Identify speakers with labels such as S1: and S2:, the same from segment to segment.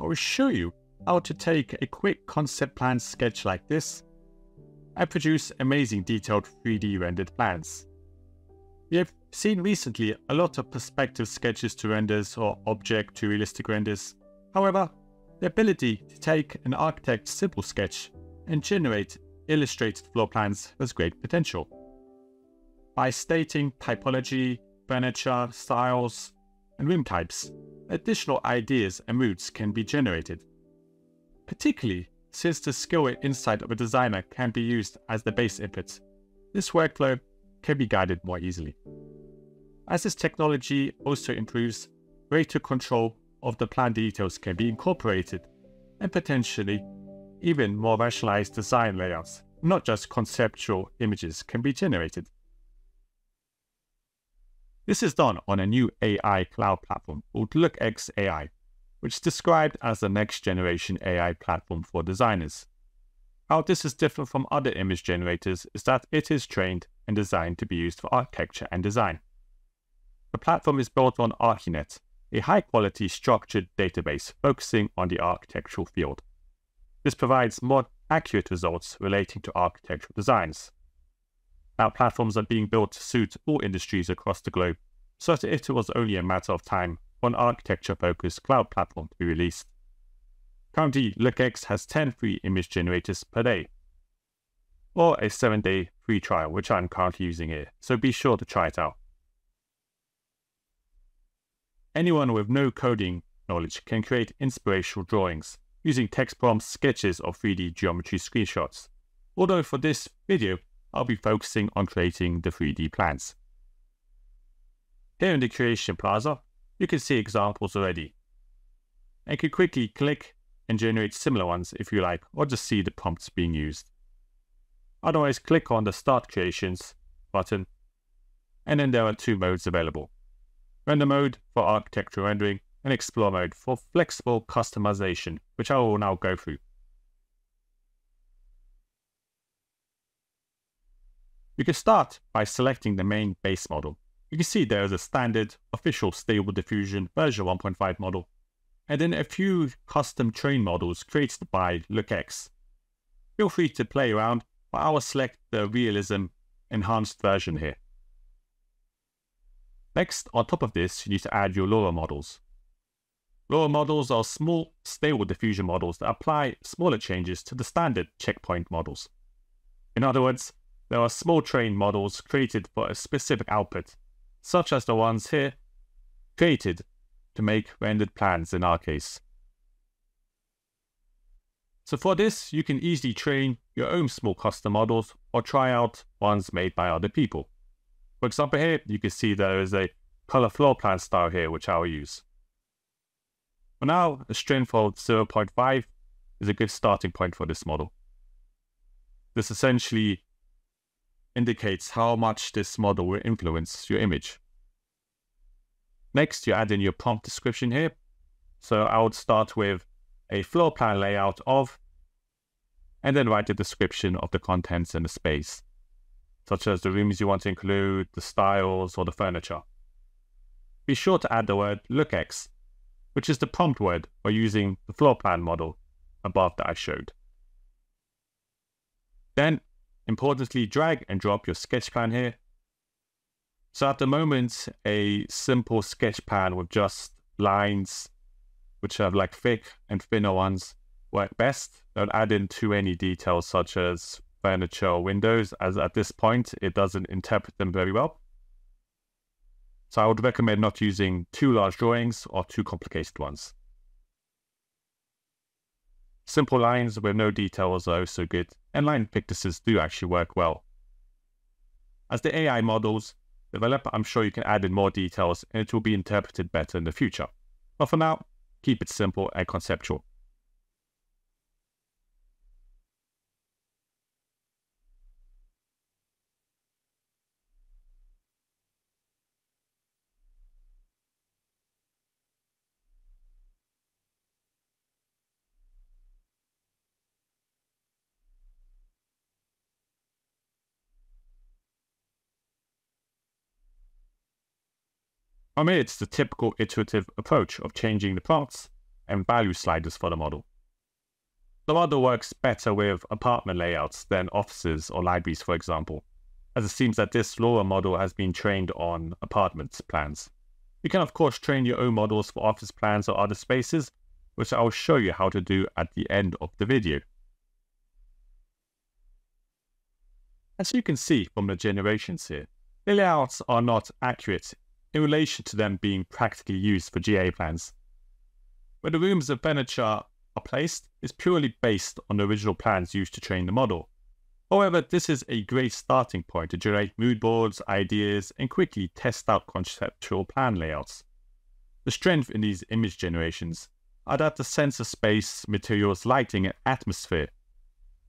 S1: I will show you how to take a quick concept plan sketch like this and produce amazing detailed 3D rendered plans. We have seen recently a lot of perspective sketches to renders or object to realistic renders. However, the ability to take an architect's simple sketch and generate illustrated floor plans has great potential. By stating typology, furniture, styles, and room types, additional ideas and moods can be generated. Particularly since the skill and insight of a designer can be used as the base input, this workflow can be guided more easily. As this technology also improves, greater control of the plan details can be incorporated, and potentially even more rationalized design layouts, not just conceptual images, can be generated. This is done on a new AI cloud platform called LookX AI, which is described as the next generation AI platform for designers. How this is different from other image generators is that it is trained and designed to be used for architecture and design. The platform is built on ArchiNet, a high quality structured database focusing on the architectural field. This provides more accurate results relating to architectural designs. Now, platforms are being built to suit all industries across the globe, so that it was only a matter of time for an architecture-focused cloud platform to be released. Currently, LookX has 10 free image generators per day, or a 7-day free trial, which I'm currently using here, so be sure to try it out. Anyone with no coding knowledge can create inspirational drawings using text prompts, sketches, or 3D geometry screenshots. Although for this video, I'll be focusing on creating the 3D plans. Here in the Creation Plaza, you can see examples already. And you can quickly click and generate similar ones if you like, or just see the prompts being used. Otherwise, click on the Start Creations button, and then there are two modes available. Render mode for architectural rendering, and Explore mode for flexible customization, which I will now go through. You can start by selecting the main base model. You can see there is a standard official stable diffusion version 1.5 model, and then a few custom train models created by LookX. Feel free to play around, but I will select the realism enhanced version here. Next, on top of this, you need to add your LoRA models. LoRA models are small, stable diffusion models that apply smaller changes to the standard checkpoint models. In other words, there are small train models created for a specific output, such as the ones here, created to make rendered plans in our case. So for this, you can easily train your own small custom models or try out ones made by other people. For example here, you can see there is a color floor plan style here, which I will use. For now, a strength of 0.5 is a good starting point for this model. This essentially indicates how much this model will influence your image. Next, you add in your prompt description here. So I would start with a floor plan layout of, and then write a description of the contents and the space, such as the rooms you want to include, the styles, or the furniture. Be sure to add the word LookX, which is the prompt word for using the floor plan model above that I showed. Then Importantly, drag and drop your sketch plan here. So at the moment, a simple sketch plan with just lines, which have like thick and thinner ones, work best. Don't add in too many details such as furniture or windows, as at this point, it doesn't interpret them very well. So I would recommend not using too large drawings or too complicated ones. Simple lines with no details are also good, and line pictuses do actually work well. As the AI models develop, I'm sure you can add in more details and it will be interpreted better in the future. But for now, keep it simple and conceptual. For me, it's the typical iterative approach of changing the parts and value sliders for the model. The model works better with apartment layouts than offices or libraries, for example, as it seems that this LoRA model has been trained on apartment plans. You can of course train your own models for office plans or other spaces, which I will show you how to do at the end of the video. As you can see from the generations here, the layouts are not accurate in relation to them being practically used for GA plans. Where the rooms of furniture are placed is purely based on the original plans used to train the model. However, this is a great starting point to generate mood boards, ideas, and quickly test out conceptual plan layouts. The strength in these image generations are that the sense of space, materials, lighting, and atmosphere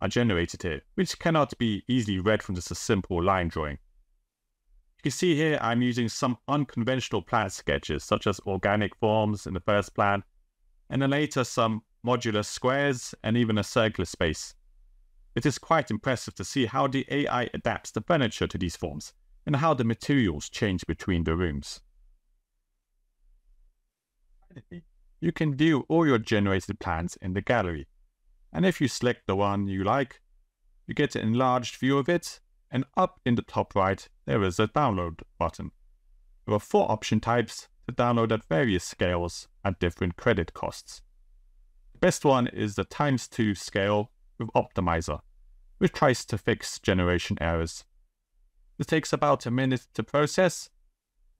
S1: are generated here, which cannot be easily read from just a simple line drawing. You can see here I'm using some unconventional plan sketches, such as organic forms in the first plan, and then later some modular squares and even a circular space. It is quite impressive to see how the AI adapts the furniture to these forms and how the materials change between the rooms. You can view all your generated plans in the gallery, and if you select the one you like, you get an enlarged view of it, and up in the top right there is a download button. There are four option types to download at various scales at different credit costs. The best one is the times 2 scale with Optimizer, which tries to fix generation errors. This takes about a minute to process,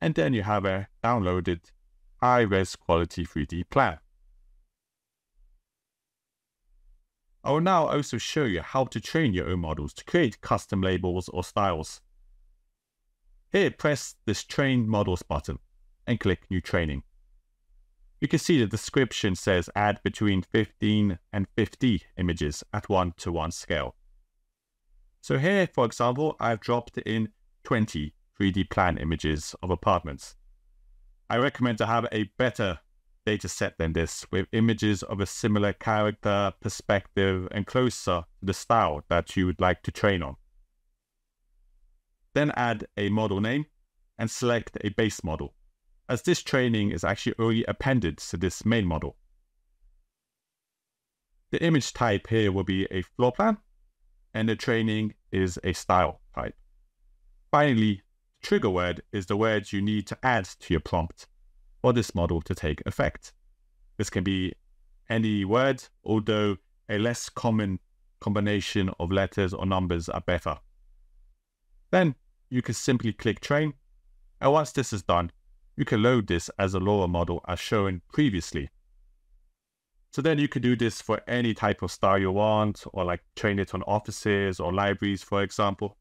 S1: and then you have a downloaded high-res quality 3D plan. I will now also show you how to train your own models to create custom labels or styles. Here, press this Train Models button and click New Training. You can see the description says add between 15 and 50 images at 1 to 1 scale. So here, for example, I've dropped in 20 3D plan images of apartments. I recommend to have a better data set than this with images of a similar character, perspective, and closer to the style that you would like to train on. Then add a model name and select a base model, as this training is actually already appended to this main model. The image type here will be a floor plan, and the training is a style type. Finally, trigger word is the word you need to add to your prompt for this model to take effect. This can be any word, although a less common combination of letters or numbers are better. Then you can simply click train, and once this is done, you can load this as a LoRA model as shown previously. So then you can do this for any type of style you want, or like train it on offices or libraries, for example.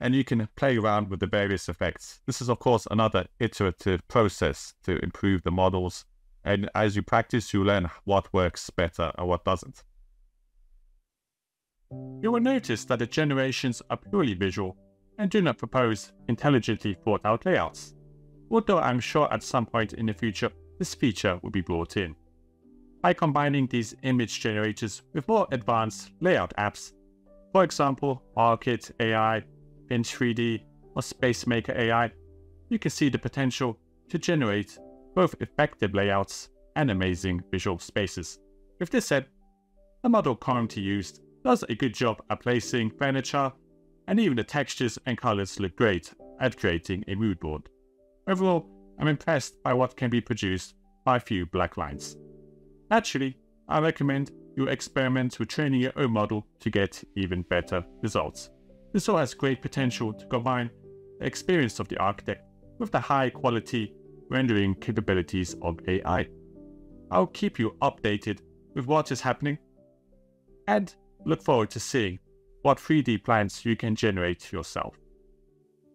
S1: And you can play around with the various effects. This is, of course, another iterative process to improve the models. And as you practice, you learn what works better and what doesn't. You will notice that the generations are purely visual and do not propose intelligently thought out layouts, although I'm sure at some point in the future this feature will be brought in by combining these image generators with more advanced layout apps. For example, Arkit AI, Finch 3D, or SpaceMaker AI, you can see the potential to generate both effective layouts and amazing visual spaces. With this said, the model currently used does a good job at placing furniture, and even the textures and colors look great at creating a mood board. Overall, I'm impressed by what can be produced by a few black lines. Actually, I recommend you experiment with training your own model to get even better results. This all has great potential to combine the experience of the architect with the high quality rendering capabilities of AI. I'll keep you updated with what is happening and look forward to seeing what 3D plans you can generate yourself.